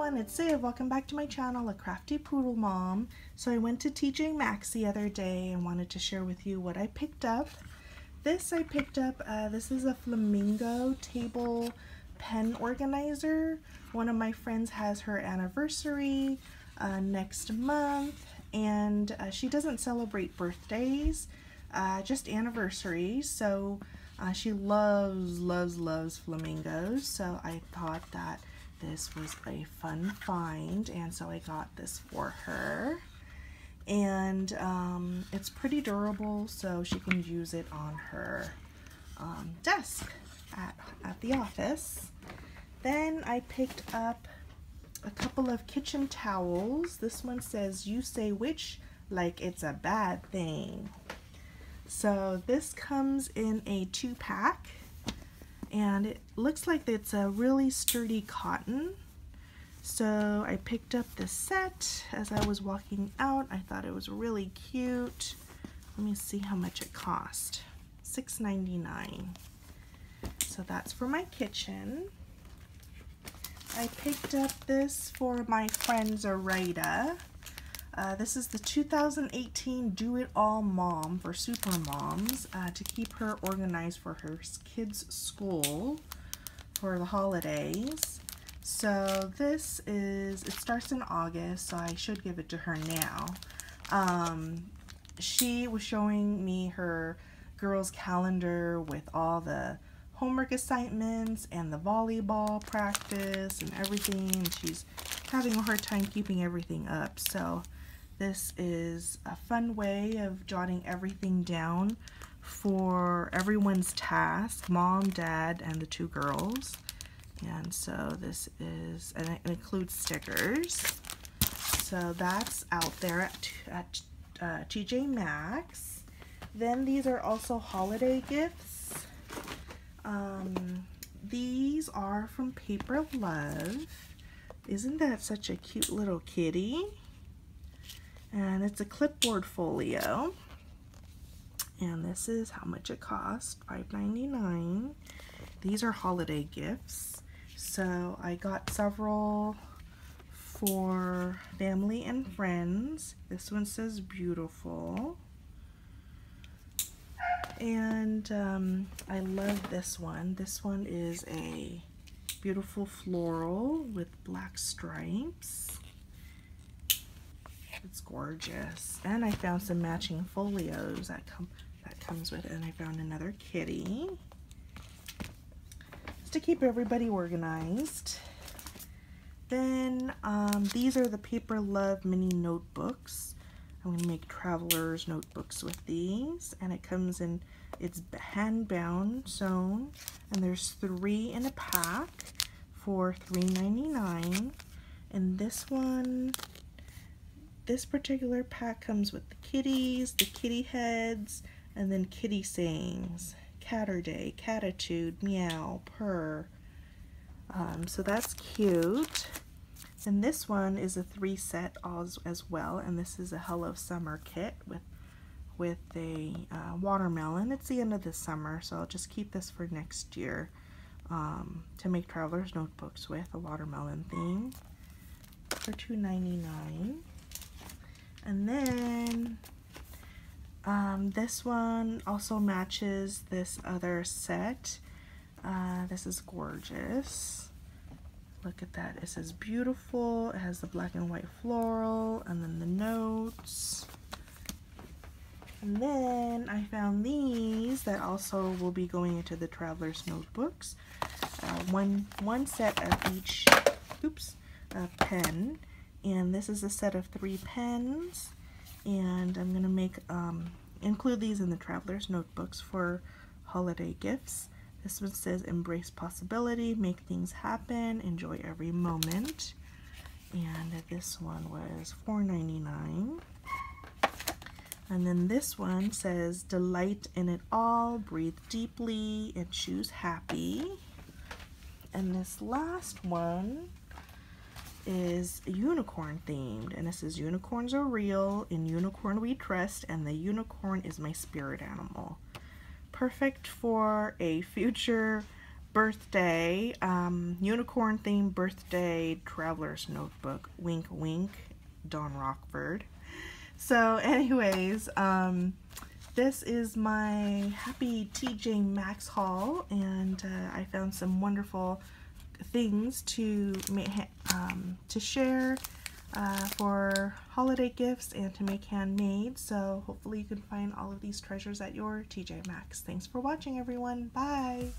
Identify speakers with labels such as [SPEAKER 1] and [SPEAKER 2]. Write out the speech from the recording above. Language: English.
[SPEAKER 1] everyone, it's Siv. Welcome back to my channel, A Crafty Poodle Mom. So I went to TJ Maxx the other day and wanted to share with you what I picked up. This I picked up, uh, this is a flamingo table pen organizer. One of my friends has her anniversary uh, next month and uh, she doesn't celebrate birthdays, uh, just anniversaries. So uh, she loves, loves, loves flamingos. So I thought that this was a fun find and so I got this for her and um, it's pretty durable so she can use it on her um, desk at, at the office. Then I picked up a couple of kitchen towels. This one says you say witch like it's a bad thing. So this comes in a two pack and it looks like it's a really sturdy cotton. So I picked up this set as I was walking out. I thought it was really cute. Let me see how much it cost. $6.99. So that's for my kitchen. I picked up this for my friend Zoraida. Uh, this is the 2018 Do It All Mom for Super Moms uh, to keep her organized for her kids' school for the holidays. So this is, it starts in August, so I should give it to her now. Um, she was showing me her girls calendar with all the homework assignments and the volleyball practice and everything. She's having a hard time keeping everything up. So this is a fun way of jotting everything down for everyone's task, mom, dad, and the two girls. And so this is, and it includes stickers. So that's out there at, at uh, TJ Maxx. Then these are also holiday gifts. Um, these are from Paper Love. Isn't that such a cute little kitty? And it's a clipboard folio. And this is how much it cost $5.99 these are holiday gifts. So I got several for family and friends. This one says beautiful. And um, I love this one. This one is a beautiful floral with black stripes it's gorgeous. And I found some matching folios that come that comes with it. And I found another kitty. Just to keep everybody organized. Then um, these are the Paper Love mini notebooks. I'm going to make traveler's notebooks with these. And it comes in, it's hand bound, sewn. And there's three in a pack for $3.99. And this one this particular pack comes with the kitties, the kitty heads, and then kitty sayings. Catterday, catitude, meow, purr. Um, so that's cute. And this one is a three set as, as well. And this is a Hello Summer kit with with a uh, watermelon. It's the end of the summer, so I'll just keep this for next year um, to make traveler's notebooks with a watermelon theme for $2.99. And then um, this one also matches this other set. Uh, this is gorgeous. Look at that. It says beautiful. It has the black and white floral and then the notes. And then I found these that also will be going into the traveler's notebooks. Uh, one, one set of each, oops, uh, pen and this is a set of three pens. And I'm gonna make um, include these in the traveler's notebooks for holiday gifts. This one says embrace possibility make things happen enjoy every moment. And this one was $4.99 and then this one says delight in it all breathe deeply and choose happy. And this last one is unicorn themed and it says unicorns are real in unicorn we trust and the unicorn is my spirit animal perfect for a future birthday, um, unicorn themed birthday traveler's notebook. Wink, wink, Dawn Rockford. So, anyways, um, this is my happy TJ Maxx haul, and uh, I found some wonderful things to um, to share uh, for holiday gifts and to make handmade. So hopefully you can find all of these treasures at your TJ Maxx. Thanks for watching, everyone. Bye.